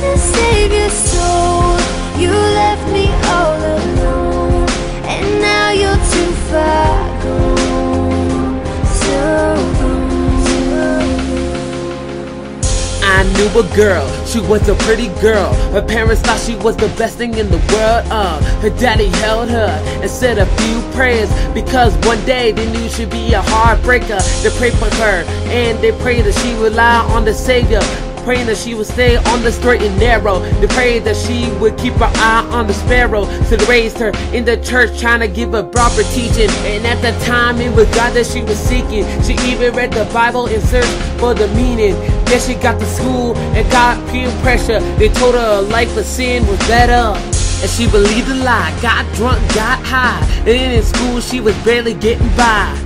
to save your soul You left me all alone And now you're too far gone. Gone I knew a girl, she was a pretty girl. Her parents thought she was the best thing in the world. Uh, Her daddy held her and said a few prayers Because one day they knew she'd be a heartbreaker. They prayed for her and they prayed that she would rely on the Savior praying that she would stay on the straight and narrow. They prayed that she would keep her eye on the sparrow. So they raised her in the church, trying to give her proper teaching. And at the time, it was God that she was seeking. She even read the Bible and searched for the meaning. Then she got to school and got peer pressure. They told her her life of sin was better. And she believed a lie, got drunk, got high. And in school, she was barely getting by.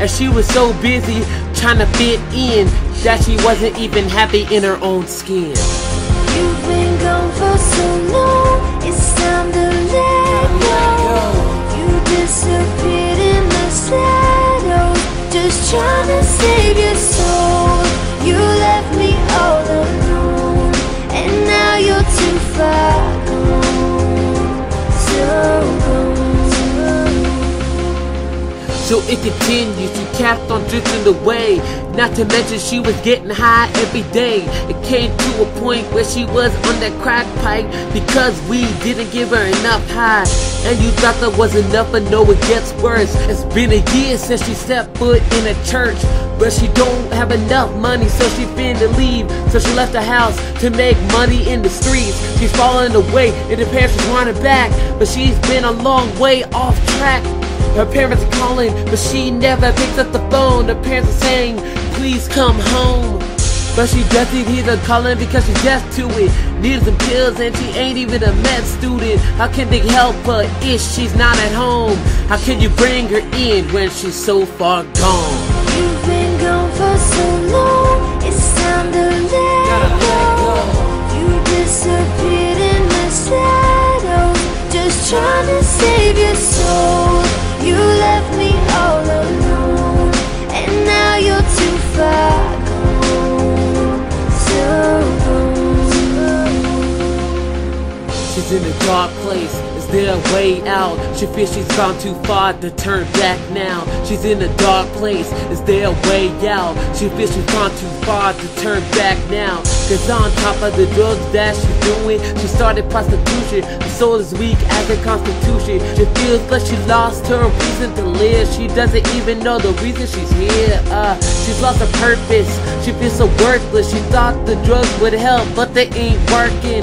And she was so busy trying to fit in that she wasn't even happy in her own skin. You've been gone for so long, it's time to let go. You disappeared in the shadows, just trying to save your soul. So it continues, she kept on drifting away. Not to mention she was getting high every day. It came to a point where she was on that crack pipe because we didn't give her enough high. And you thought that was enough, but no, it gets worse. It's been a year since she stepped foot in a church. But she don't have enough money, so she finna leave. So she left the house to make money in the streets. She's falling away, and the parents want her back. But she's been a long way off track. Her parents are calling, but she never picks up the phone. Her parents are saying, please come home. But she doesn't hear the calling because she's deaf to it. Needs some pills and she ain't even a med student. How can they help her if she's not at home? How can you bring her in when she's so far gone? You've been gone for so long, it's time to let go. You disappeared in the shadows, just trying to save your She's in a dark place. Is there a way out? She feels she's gone too far to turn back now. She's in a dark place. Is there a way out? She feels she's gone too far to turn back now. Cause on top of the drugs that she's doing, she started prostitution. Her soul is weak as a constitution. She feels like she lost her reason to live. She doesn't even know the reason she's here. Uh, she's lost her purpose. She feels so worthless. She thought the drugs would help, but they ain't working.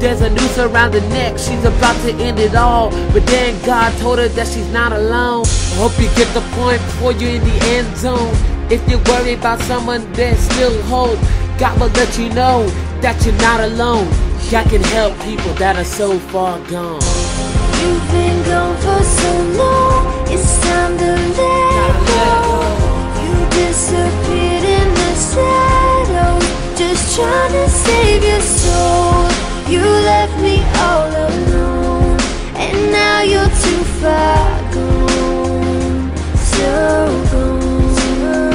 There's a noose around the neck, she's about to end it all. But then God told her that she's not alone. I hope you get the point before you're in the end zone. If you're worried about someone, there's still hope. God will let you know that you're not alone. God can help people that are so far gone. You've been gone for so long, it's time to let left me all alone, and now you're too far gone, so gone.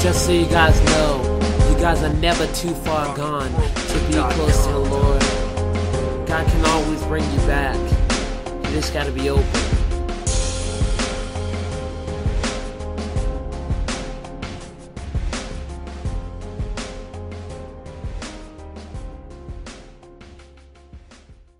Just so you guys know, you guys are never too far gone to be close to the Lord. God can always bring you back. You just gotta be open.